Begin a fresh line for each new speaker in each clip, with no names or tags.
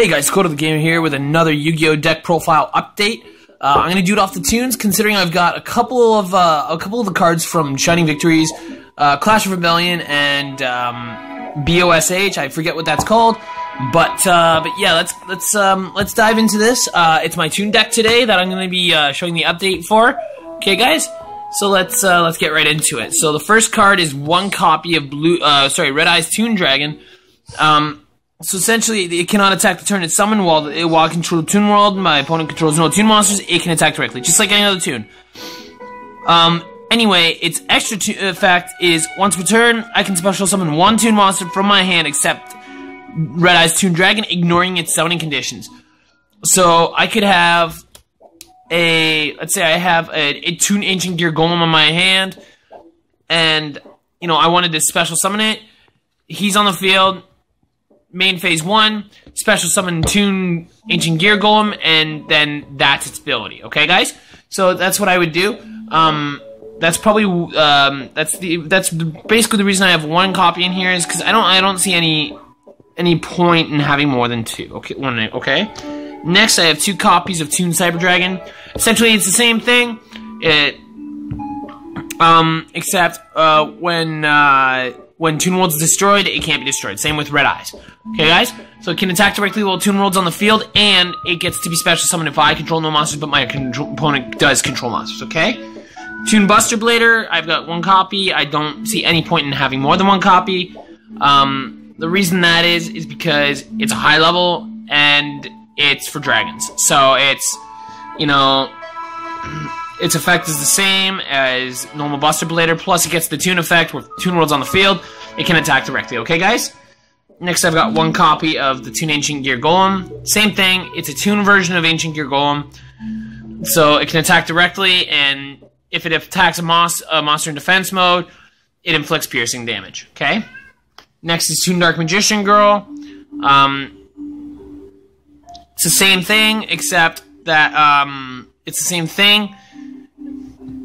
Hey guys, Code of the Game here with another Yu-Gi-Oh! deck profile update. Uh, I'm gonna do it off the Toons, considering I've got a couple of uh, a couple of the cards from Shining Victories, uh, Clash of Rebellion, and um, BOSH. I forget what that's called, but uh, but yeah, let's let's um, let's dive into this. Uh, it's my Toon deck today that I'm gonna be uh, showing the update for. Okay, guys. So let's let's get right into it. So the first card is one copy of blue, sorry, Red Eyes Toon Dragon. Um, so essentially, it cannot attack the turn it's summoned while it, while I control the Toon World. My opponent controls no Toon monsters. It can attack directly, just like any other Toon. Um. Anyway, its extra effect is once per turn, I can special summon one Toon monster from my hand, except Red Eyes Toon Dragon, ignoring its summoning conditions. So I could have a let's say I have a, a Toon Ancient Gear Golem on my hand, and you know I wanted to special summon it. He's on the field main phase one, special summon Toon Ancient Gear Golem, and then that's its ability. Okay, guys. So that's what I would do. Um, that's probably um, that's the that's basically the reason I have one copy in here is because I don't I don't see any any point in having more than two. Okay, one okay. Next, I have two copies of Toon Cyber Dragon. Essentially, it's the same thing. It um, except uh, when uh, when Toon World's destroyed, it can't be destroyed. Same with Red Eyes. Okay, guys? So it can attack directly while Toon World's on the field, and it gets to be special summoned if I control no monsters, but my opponent does control monsters, okay? Toon Buster Blader, I've got one copy. I don't see any point in having more than one copy. Um, the reason that is, is because it's a high level, and it's for dragons. So it's, you know its effect is the same as normal Buster Blader, plus it gets the Toon effect where Toon World's on the field. It can attack directly, okay, guys? Next, I've got one copy of the Toon Ancient Gear Golem. Same thing, it's a Toon version of Ancient Gear Golem. So it can attack directly, and if it attacks a, mos a monster in defense mode, it inflicts piercing damage, okay? Next is Toon Dark Magician Girl. Um, it's the same thing, except that um, it's the same thing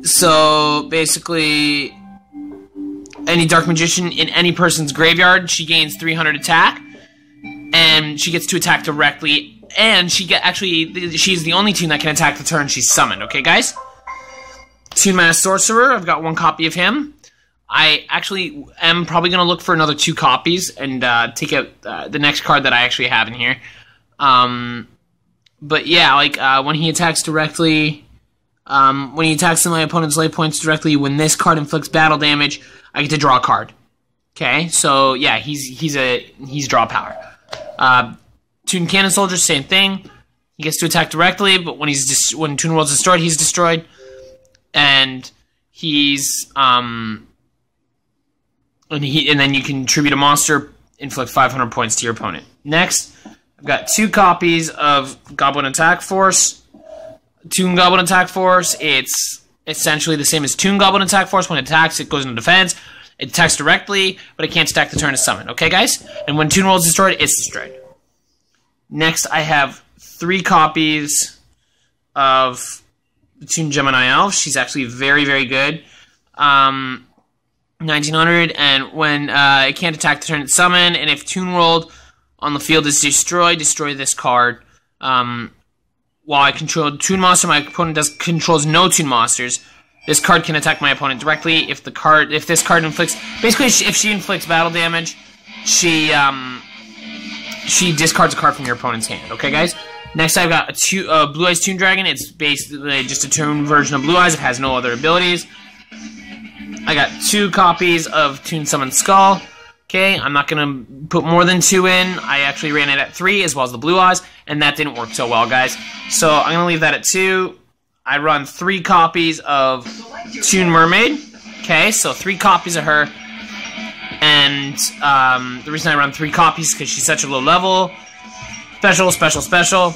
so basically, any Dark Magician in any person's graveyard, she gains 300 attack, and she gets to attack directly. And she get actually, she's the only Toon that can attack the turn she's summoned. Okay, guys. Toon Mask Sorcerer. I've got one copy of him. I actually am probably going to look for another two copies and uh, take out uh, the next card that I actually have in here. Um, but yeah, like uh, when he attacks directly, um, when he attacks my opponent's life points directly, when this card inflicts battle damage, I get to draw a card. Okay, so yeah, he's he's a he's draw power. Uh, Toon Cannon Soldier, same thing. He gets to attack directly, but when he's when Toon World's destroyed, he's destroyed, and he's um, and he and then you can tribute a monster, inflict 500 points to your opponent. Next, I've got two copies of Goblin Attack Force. Toon Goblin Attack Force, it's essentially the same as Toon Goblin Attack Force. When it attacks, it goes into defense. It attacks directly, but it can't stack the turn to summon. Okay, guys? And when Toon World is destroyed, it's destroyed. Next, I have three copies of the Toon Gemini Elf. She's actually very, very good. Um, 1900, and when uh, it can't attack the turn it's summoned, and if Toon World on the field is destroyed, destroy this card. Um, while I control Toon Monster, my opponent does controls no Toon Monsters. This card can attack my opponent directly. If the card, if this card inflicts, basically, if she inflicts battle damage, she um, she discards a card from your opponent's hand. Okay, guys. Next, I've got a two, uh, Blue Eyes Toon Dragon. It's basically just a Toon version of Blue Eyes. It has no other abilities. I got two copies of Toon Summon Skull. Okay, I'm not going to put more than two in. I actually ran it at three, as well as the blue eyes, and that didn't work so well, guys. So I'm going to leave that at two. I run three copies of Toon Mermaid. Okay, so three copies of her. And um, the reason I run three copies is because she's such a low level. Special, special, special.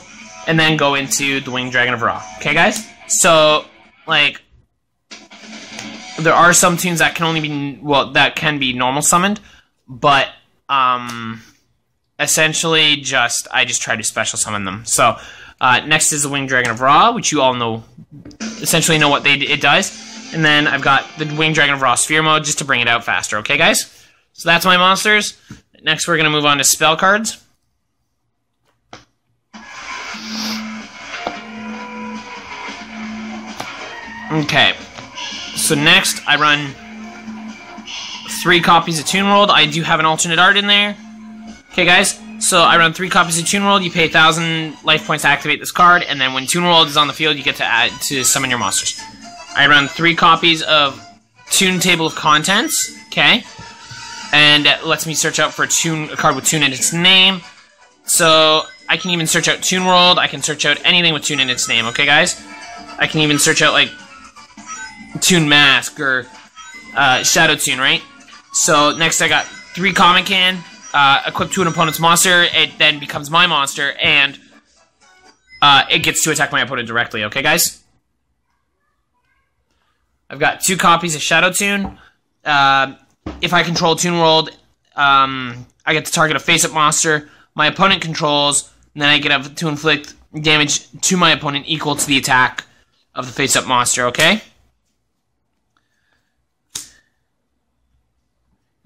And then go into the Winged Dragon of Ra. Okay, guys? So, like, there are some Toons that can only be, well, that can be normal summoned but um, essentially just I just try to special summon them. So uh, next is the Winged Dragon of Ra, which you all know, essentially know what they, it does. And then I've got the Winged Dragon of Ra Sphere mode just to bring it out faster. Okay, guys. So that's my monsters. Next, we're gonna move on to spell cards. Okay. So next, I run three copies of Toon World. I do have an alternate art in there. Okay, guys. So I run three copies of Toon World. You pay a thousand life points to activate this card, and then when Toon World is on the field, you get to add to summon your monsters. I run three copies of Toon Table of Contents. Okay, and it lets me search out for a Toon a card with Toon in its name. So I can even search out Toon World. I can search out anything with Toon in its name. Okay, guys. I can even search out like Toon Mask or uh, Shadow Toon, right? So next I got three Comic Hand, uh, equipped to an opponent's monster, it then becomes my monster, and uh, it gets to attack my opponent directly, okay guys? I've got two copies of Shadow Toon. Uh, if I control Toon World, um, I get to target a face-up monster my opponent controls, and then I get to inflict damage to my opponent equal to the attack of the face-up monster, okay?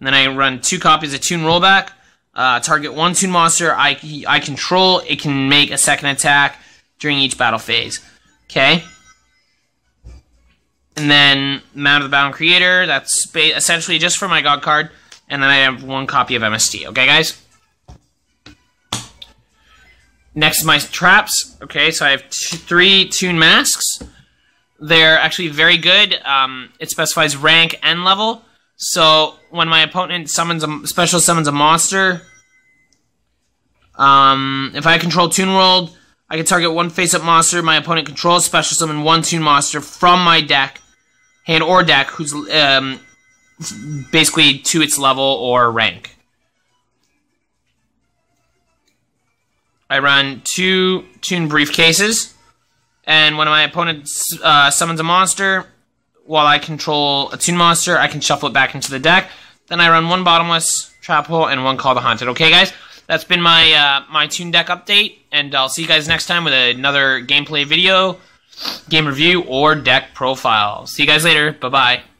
And then I run two copies of Toon Rollback. Uh, target one Toon monster I, I control. It can make a second attack during each battle phase. Okay? And then Mound of the Bound Creator. That's essentially just for my God card. And then I have one copy of MST. Okay, guys? Next, is my traps. Okay, so I have three Toon Masks. They're actually very good. Um, it specifies rank and level. So when my opponent summons a special summons a monster, um, if I control Toon World, I can target one face-up monster my opponent controls, special summon one Toon monster from my deck, hand or deck, who's um, basically to its level or rank. I run two Toon briefcases, and when my opponent uh, summons a monster, while I control a Toon Monster, I can shuffle it back into the deck. Then I run one Bottomless Trap Hole and one Call the Haunted. Okay, guys? That's been my uh, my Toon deck update, and I'll see you guys next time with another gameplay video, game review, or deck profile. See you guys later. Bye-bye.